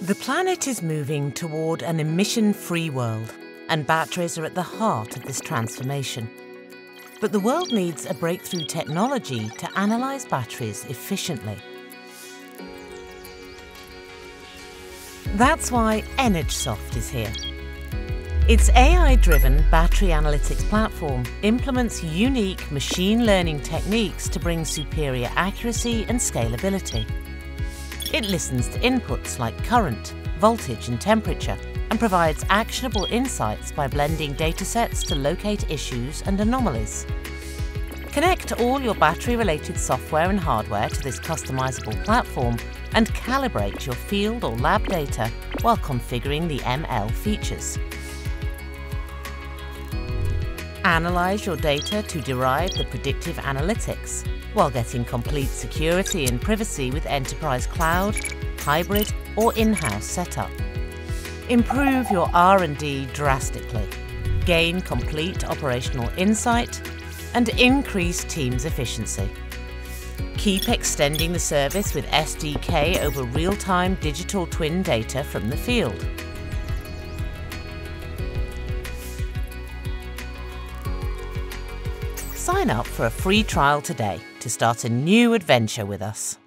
The planet is moving toward an emission free world, and batteries are at the heart of this transformation. But the world needs a breakthrough technology to analyse batteries efficiently. That's why Energsoft is here. Its AI-driven battery analytics platform implements unique machine learning techniques to bring superior accuracy and scalability. It listens to inputs like current, voltage and temperature and provides actionable insights by blending datasets to locate issues and anomalies. Connect all your battery-related software and hardware to this customizable platform and calibrate your field or lab data while configuring the ML features. Analyze your data to derive the predictive analytics while getting complete security and privacy with enterprise cloud, hybrid or in-house setup. Improve your R&D drastically, gain complete operational insight and increase teams efficiency. Keep extending the service with SDK over real-time digital twin data from the field. Sign up for a free trial today to start a new adventure with us.